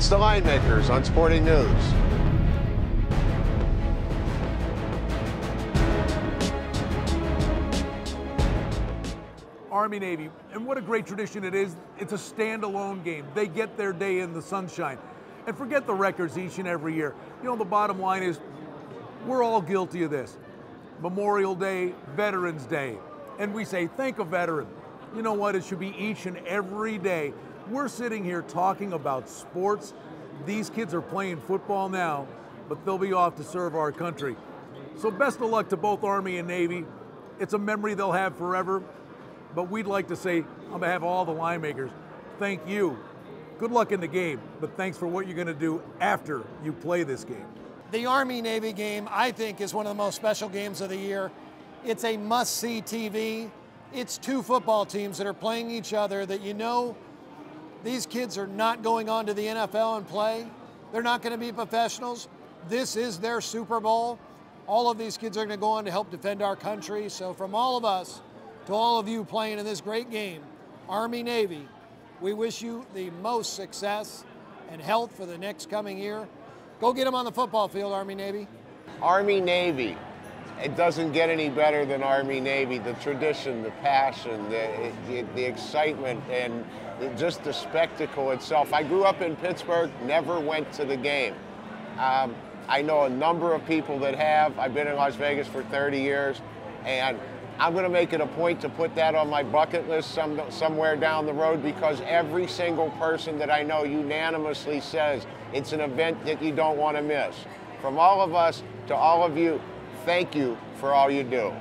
It's the Linemakers on Sporting News. Army Navy, and what a great tradition it is. It's a standalone game. They get their day in the sunshine. And forget the records each and every year. You know, the bottom line is we're all guilty of this. Memorial Day, Veterans Day. And we say, thank a veteran. You know what? It should be each and every day. We're sitting here talking about sports. These kids are playing football now, but they'll be off to serve our country. So, best of luck to both Army and Navy. It's a memory they'll have forever. But we'd like to say, on behalf of all the line makers, thank you. Good luck in the game, but thanks for what you're going to do after you play this game. The Army Navy game, I think, is one of the most special games of the year. It's a must see TV. It's two football teams that are playing each other that you know these kids are not going on to the NFL and play. They're not going to be professionals. This is their Super Bowl. All of these kids are going to go on to help defend our country. So, from all of us to all of you playing in this great game, Army Navy, we wish you the most success and health for the next coming year. Go get them on the football field, Army Navy. Army Navy. It doesn't get any better than Army Navy. The tradition, the passion, the, the, the excitement, and just the spectacle itself. I grew up in Pittsburgh, never went to the game. Um, I know a number of people that have. I've been in Las Vegas for 30 years, and I'm going to make it a point to put that on my bucket list some, somewhere down the road because every single person that I know unanimously says it's an event that you don't want to miss. From all of us to all of you, thank you for all you do.